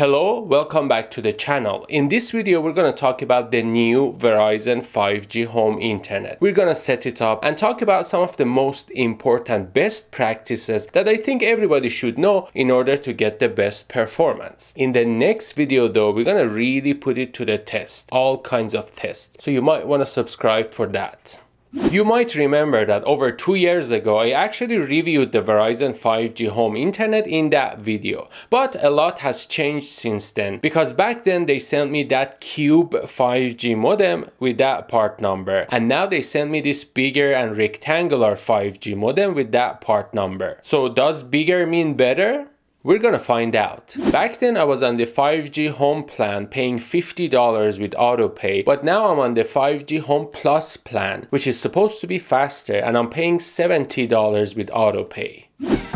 Hello, welcome back to the channel. In this video, we're going to talk about the new Verizon 5G home internet. We're going to set it up and talk about some of the most important best practices that I think everybody should know in order to get the best performance. In the next video though, we're going to really put it to the test, all kinds of tests. So you might want to subscribe for that. You might remember that over two years ago, I actually reviewed the Verizon 5G home internet in that video. But a lot has changed since then because back then they sent me that cube 5G modem with that part number. And now they sent me this bigger and rectangular 5G modem with that part number. So does bigger mean better? We're gonna find out. Back then I was on the 5G home plan paying $50 with autopay, but now I'm on the 5G home plus plan, which is supposed to be faster and I'm paying $70 with autopay.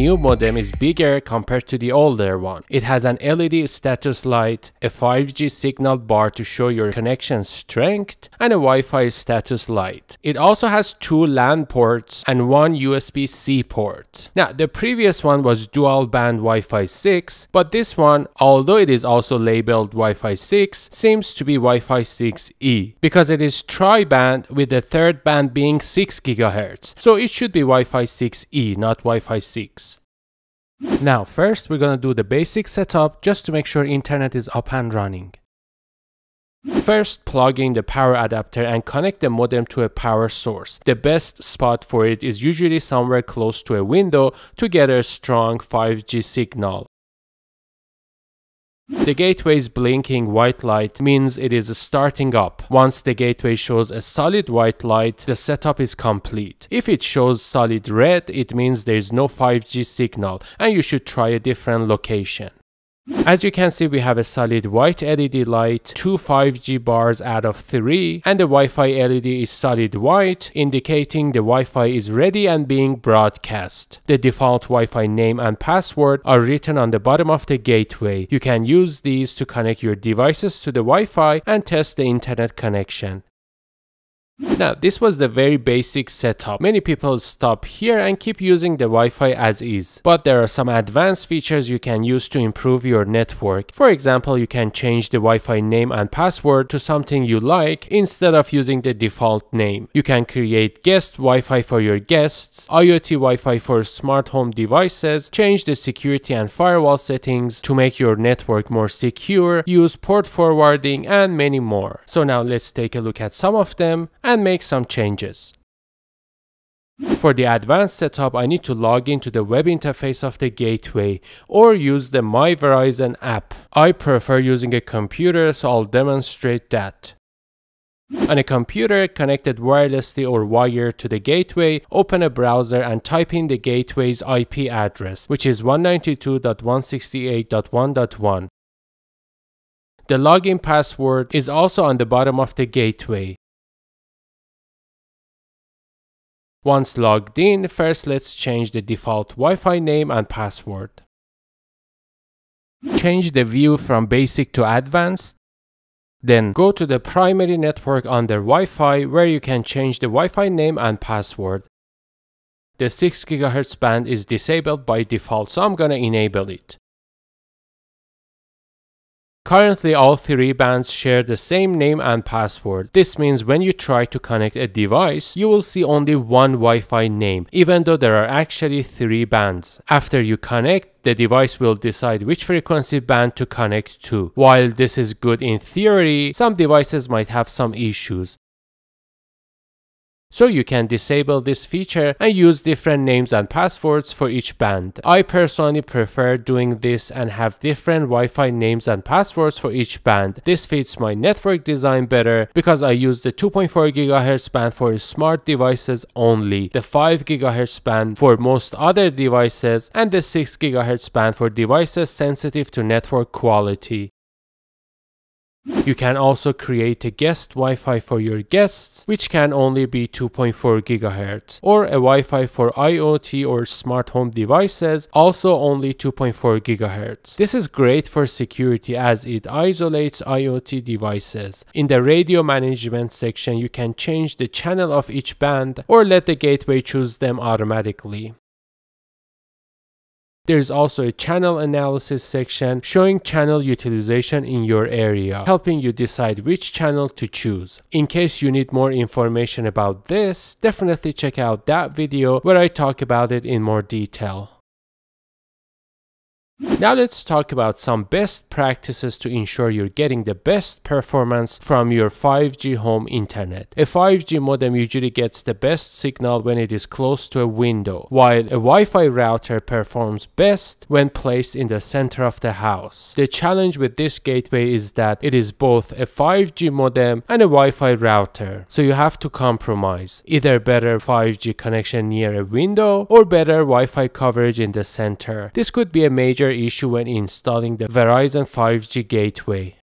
New modem is bigger compared to the older one. It has an LED status light, a 5G signal bar to show your connection strength, and a Wi-Fi status light. It also has two LAN ports and one USB-C port. Now, the previous one was dual band Wi-Fi 6, but this one, although it is also labeled Wi-Fi 6, seems to be Wi-Fi 6E because it is tri-band with the third band being 6 GHz. So it should be Wi-Fi 6E, not Wi-Fi 6 weeks. Now first we're gonna do the basic setup just to make sure internet is up and running. First, plug in the power adapter and connect the modem to a power source. The best spot for it is usually somewhere close to a window to get a strong 5G signal. The gateway's blinking white light means it is starting up. Once the gateway shows a solid white light, the setup is complete. If it shows solid red, it means there is no 5G signal and you should try a different location. As you can see, we have a solid white LED light, two 5G bars out of three, and the Wi-Fi LED is solid white, indicating the Wi-Fi is ready and being broadcast. The default Wi-Fi name and password are written on the bottom of the gateway. You can use these to connect your devices to the Wi-Fi and test the internet connection. Now, this was the very basic setup. Many people stop here and keep using the Wi-Fi as is. But there are some advanced features you can use to improve your network. For example, you can change the Wi-Fi name and password to something you like instead of using the default name. You can create guest Wi-Fi for your guests, IoT Wi-Fi for smart home devices, change the security and firewall settings to make your network more secure, use port forwarding, and many more. So now let's take a look at some of them and make some changes. For the advanced setup, I need to log into the web interface of the gateway or use the My Verizon app. I prefer using a computer, so I'll demonstrate that. On a computer connected wirelessly or wired to the gateway, open a browser and type in the gateway's IP address, which is 192.168.1.1. The login password is also on the bottom of the gateway. Once logged in, first let's change the default Wi-Fi name and password. Change the view from basic to advanced. Then go to the primary network under Wi-Fi where you can change the Wi-Fi name and password. The 6 GHz band is disabled by default, so I'm gonna enable it. Currently, all three bands share the same name and password. This means when you try to connect a device, you will see only one Wi-Fi name, even though there are actually three bands. After you connect, the device will decide which frequency band to connect to. While this is good in theory, some devices might have some issues. So you can disable this feature and use different names and passwords for each band. I personally prefer doing this and have different Wi-Fi names and passwords for each band. This fits my network design better because I use the 2.4 GHz band for smart devices only, the 5 GHz band for most other devices, and the 6 GHz band for devices sensitive to network quality. You can also create a guest Wi-Fi for your guests, which can only be 2.4 GHz, or a Wi-Fi for IoT or smart home devices, also only 2.4 GHz. This is great for security as it isolates IoT devices. In the radio management section, you can change the channel of each band or let the gateway choose them automatically. There is also a channel analysis section showing channel utilization in your area, helping you decide which channel to choose. In case you need more information about this, definitely check out that video where I talk about it in more detail. Now let's talk about some best practices to ensure you're getting the best performance from your 5G home internet. A 5G modem usually gets the best signal when it is close to a window, while a Wi-Fi router performs best when placed in the center of the house. The challenge with this gateway is that it is both a 5G modem and a Wi-Fi router, so you have to compromise. Either better 5G connection near a window or better Wi-Fi coverage in the center. This could be a major issue when installing the Verizon 5G gateway.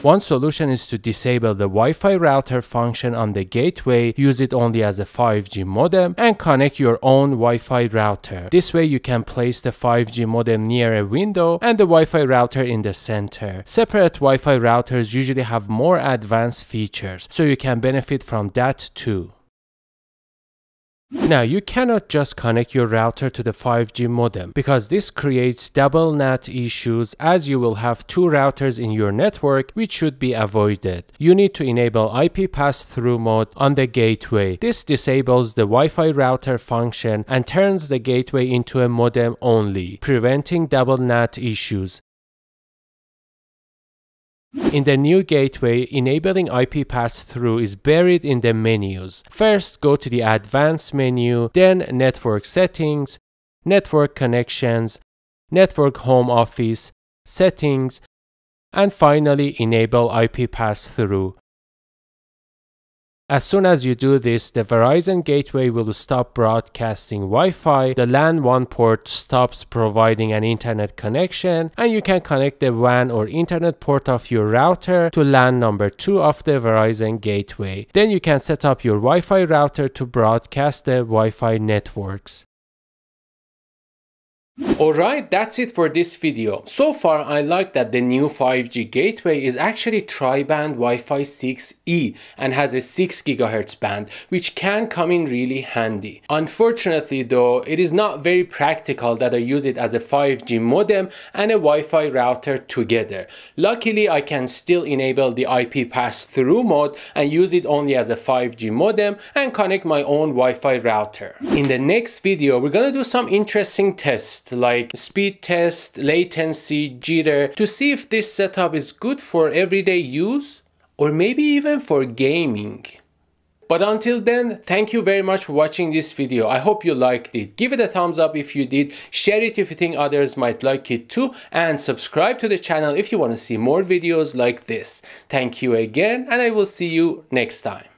One solution is to disable the Wi-Fi router function on the gateway, use it only as a 5G modem, and connect your own Wi-Fi router. This way you can place the 5G modem near a window and the Wi-Fi router in the center. Separate Wi-Fi routers usually have more advanced features, so you can benefit from that too. Now you cannot just connect your router to the 5G modem because this creates double NAT issues as you will have two routers in your network which should be avoided. You need to enable IP pass-through mode on the gateway. This disables the Wi-Fi router function and turns the gateway into a modem only, preventing double NAT issues. In the new gateway, enabling IP pass-through is buried in the menus. First, go to the Advanced menu, then Network Settings, Network Connections, Network Home Office, Settings, and finally enable IP pass-through. As soon as you do this, the Verizon gateway will stop broadcasting Wi-Fi, the LAN 1 port stops providing an internet connection, and you can connect the WAN or internet port of your router to LAN number 2 of the Verizon gateway. Then you can set up your Wi-Fi router to broadcast the Wi-Fi networks. Alright, that's it for this video. So far, I like that the new 5G gateway is actually tri-band Wi-Fi 6E and has a 6 GHz band, which can come in really handy. Unfortunately though, it is not very practical that I use it as a 5G modem and a Wi-Fi router together. Luckily, I can still enable the IP pass-through mode and use it only as a 5G modem and connect my own Wi-Fi router. In the next video, we're gonna do some interesting tests like speed test, latency, jitter to see if this setup is good for everyday use or maybe even for gaming. But until then, thank you very much for watching this video. I hope you liked it. Give it a thumbs up if you did, share it if you think others might like it too, and subscribe to the channel if you want to see more videos like this. Thank you again, and I will see you next time.